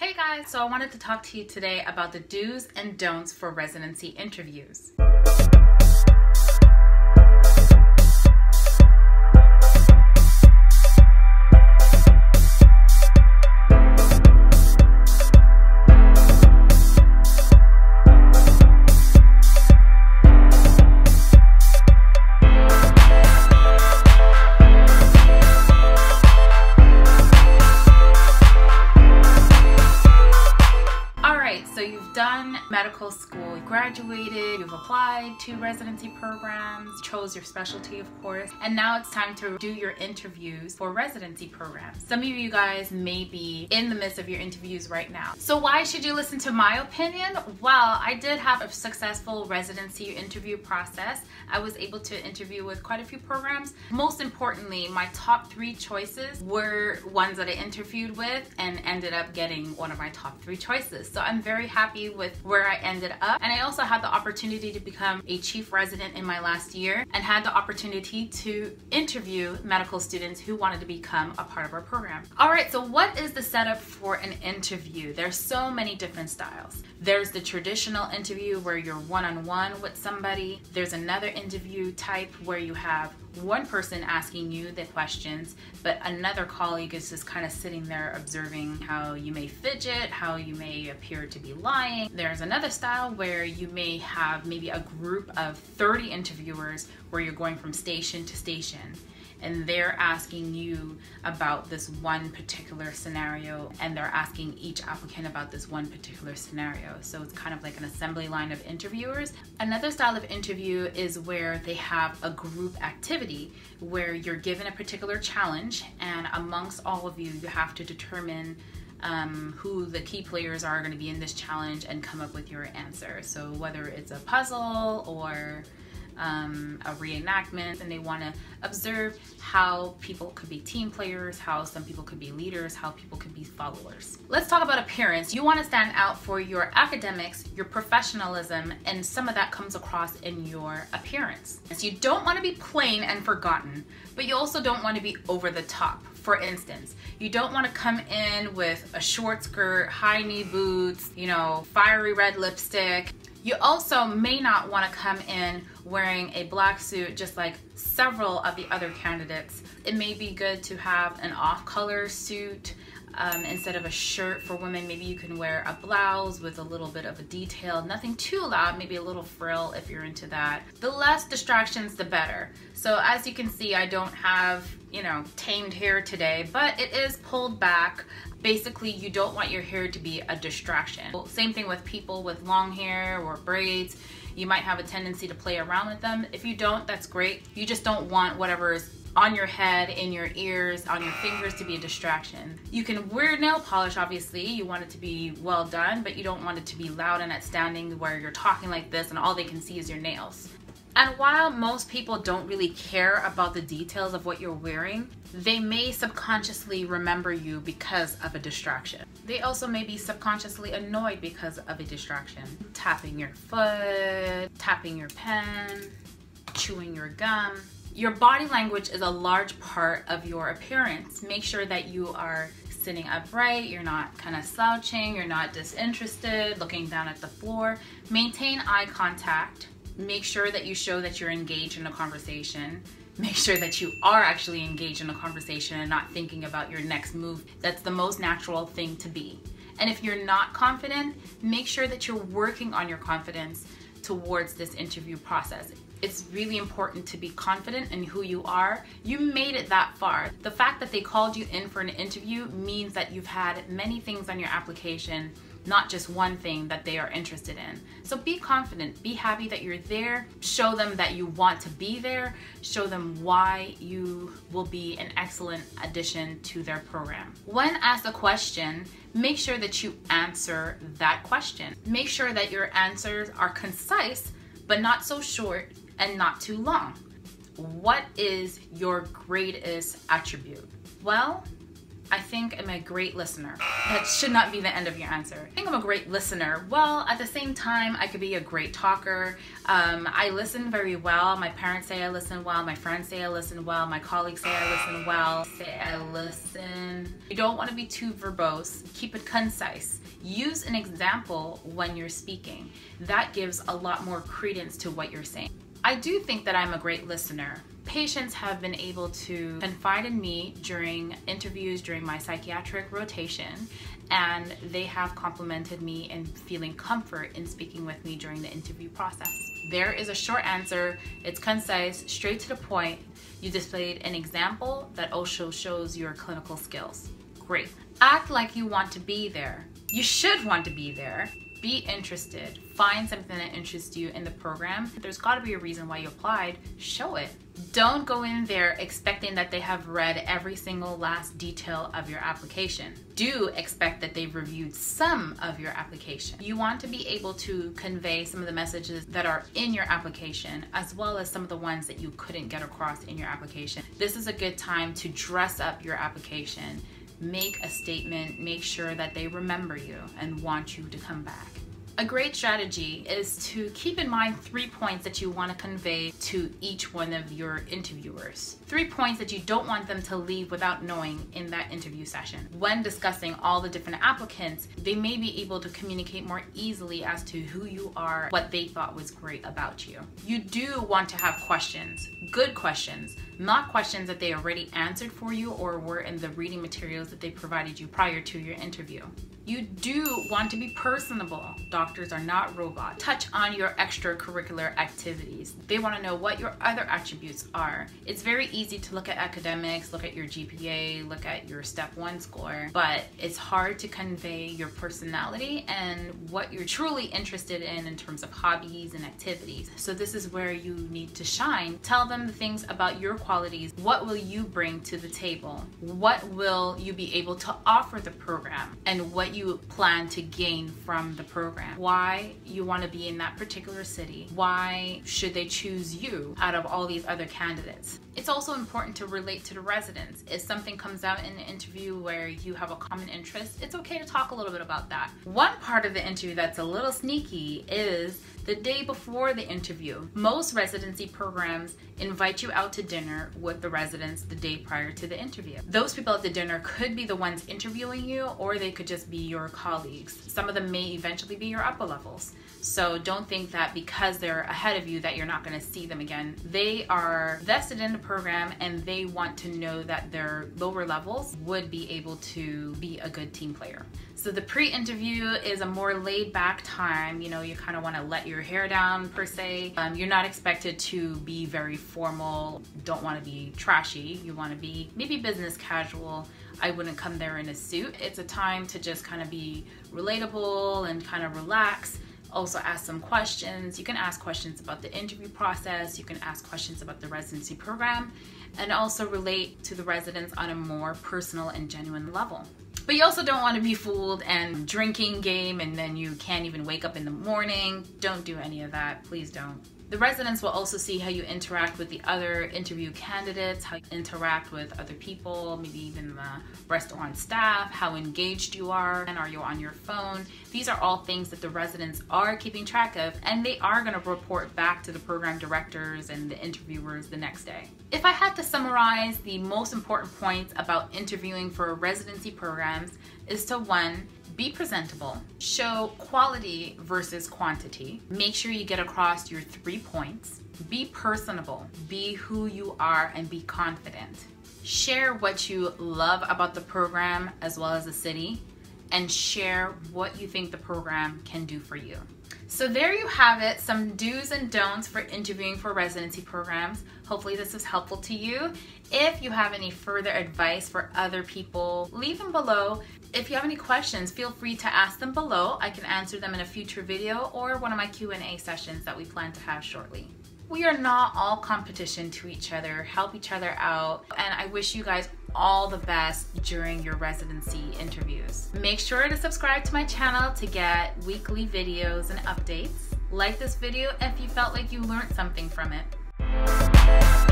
Hey guys, so I wanted to talk to you today about the do's and don'ts for residency interviews. School, graduated, you've applied to residency programs, chose your specialty, of course, and now it's time to do your interviews for residency programs. Some of you guys may be in the midst of your interviews right now. So why should you listen to my opinion? Well, I did have a successful residency interview process. I was able to interview with quite a few programs. Most importantly, my top three choices were ones that I interviewed with and ended up getting one of my top three choices. So I'm very happy with where I ended up. And I also had the opportunity to become a chief resident in my last year and had the opportunity to interview medical students who wanted to become a part of our program. All right, so what is the setup for an interview? There's so many different styles. There's the traditional interview where you're one-on-one -on -one with somebody. There's another interview type where you have one person asking you the questions, but another colleague is just kind of sitting there observing how you may fidget, how you may appear to be lying. There's another style where you may have maybe a group of 30 interviewers where you're going from station to station and they're asking you about this one particular scenario and they're asking each applicant about this one particular scenario. So it's kind of like an assembly line of interviewers. Another style of interview is where they have a group activity where you're given a particular challenge and amongst all of you, you have to determine um, who the key players are going to be in this challenge and come up with your answer. So whether it's a puzzle or um, a reenactment and they want to observe how people could be team players, how some people could be leaders, how people could be followers. Let's talk about appearance. You want to stand out for your academics, your professionalism, and some of that comes across in your appearance. So you don't want to be plain and forgotten, but you also don't want to be over the top. For instance, you don't want to come in with a short skirt, high knee boots, you know, fiery red lipstick, you also may not want to come in wearing a black suit just like several of the other candidates. It may be good to have an off-color suit um, instead of a shirt for women, maybe you can wear a blouse with a little bit of a detail, nothing too loud, maybe a little frill if you're into that. The less distractions, the better. So as you can see, I don't have, you know, tamed hair today, but it is pulled back. Basically, you don't want your hair to be a distraction. Same thing with people with long hair or braids. You might have a tendency to play around with them. If you don't, that's great. You just don't want whatever is on your head, in your ears, on your fingers to be a distraction. You can wear nail polish, obviously. You want it to be well done, but you don't want it to be loud and outstanding where you're talking like this and all they can see is your nails. And while most people don't really care about the details of what you're wearing, they may subconsciously remember you because of a distraction. They also may be subconsciously annoyed because of a distraction. Tapping your foot, tapping your pen, chewing your gum. Your body language is a large part of your appearance. Make sure that you are sitting upright, you're not kind of slouching, you're not disinterested, looking down at the floor. Maintain eye contact. Make sure that you show that you're engaged in a conversation. Make sure that you are actually engaged in a conversation and not thinking about your next move. That's the most natural thing to be. And if you're not confident, make sure that you're working on your confidence towards this interview process it's really important to be confident in who you are. You made it that far. The fact that they called you in for an interview means that you've had many things on your application, not just one thing that they are interested in. So be confident, be happy that you're there, show them that you want to be there, show them why you will be an excellent addition to their program. When asked a question, make sure that you answer that question. Make sure that your answers are concise but not so short and not too long. What is your greatest attribute? Well, I think I'm a great listener. That should not be the end of your answer. I think I'm a great listener. Well, at the same time, I could be a great talker. Um, I listen very well. My parents say I listen well. My friends say I listen well. My colleagues say I listen well. Say I listen. You don't want to be too verbose. Keep it concise. Use an example when you're speaking. That gives a lot more credence to what you're saying. I do think that I'm a great listener. Patients have been able to confide in me during interviews during my psychiatric rotation, and they have complimented me in feeling comfort in speaking with me during the interview process. There is a short answer, it's concise, straight to the point. You displayed an example that also shows your clinical skills. Great. Act like you want to be there. You should want to be there be interested, find something that interests you in the program. There's got to be a reason why you applied, show it. Don't go in there expecting that they have read every single last detail of your application. Do expect that they've reviewed some of your application. You want to be able to convey some of the messages that are in your application as well as some of the ones that you couldn't get across in your application. This is a good time to dress up your application make a statement, make sure that they remember you and want you to come back. A great strategy is to keep in mind three points that you want to convey to each one of your interviewers. Three points that you don't want them to leave without knowing in that interview session. When discussing all the different applicants, they may be able to communicate more easily as to who you are, what they thought was great about you. You do want to have questions, good questions, not questions that they already answered for you or were in the reading materials that they provided you prior to your interview. You do want to be personable. Doctors are not robots. Touch on your extracurricular activities. They want to know what your other attributes are. It's very easy to look at academics, look at your GPA, look at your step one score, but it's hard to convey your personality and what you're truly interested in in terms of hobbies and activities. So this is where you need to shine. Tell them the things about your qualities. What will you bring to the table? What will you be able to offer the program? And what you plan to gain from the program, why you want to be in that particular city, why should they choose you out of all these other candidates. It's also important to relate to the residents. If something comes out in an interview where you have a common interest, it's okay to talk a little bit about that. One part of the interview that's a little sneaky is the day before the interview. Most residency programs invite you out to dinner with the residents the day prior to the interview. Those people at the dinner could be the ones interviewing you or they could just be your colleagues. Some of them may eventually be your upper levels. So don't think that because they're ahead of you that you're not going to see them again. They are vested in the program and they want to know that their lower levels would be able to be a good team player. So the pre-interview is a more laid back time. You know, you kind of want to let your hair down per se. Um, you're not expected to be very formal. Don't want to be trashy. You want to be maybe business casual. I wouldn't come there in a suit. It's a time to just kind of be relatable and kind of relax also ask some questions. You can ask questions about the interview process, you can ask questions about the residency program, and also relate to the residents on a more personal and genuine level. But you also don't want to be fooled and drinking game and then you can't even wake up in the morning. Don't do any of that. Please don't. The residents will also see how you interact with the other interview candidates, how you interact with other people, maybe even the restaurant staff, how engaged you are, and are you on your phone. These are all things that the residents are keeping track of, and they are going to report back to the program directors and the interviewers the next day. If I had to summarize the most important points about interviewing for residency programs is to one, be presentable, show quality versus quantity, make sure you get across your three points, be personable, be who you are, and be confident. Share what you love about the program as well as the city, and share what you think the program can do for you. So there you have it, some do's and don'ts for interviewing for residency programs. Hopefully this was helpful to you. If you have any further advice for other people, leave them below. If you have any questions, feel free to ask them below. I can answer them in a future video or one of my Q&A sessions that we plan to have shortly we are not all competition to each other. Help each other out. And I wish you guys all the best during your residency interviews. Make sure to subscribe to my channel to get weekly videos and updates. Like this video if you felt like you learned something from it.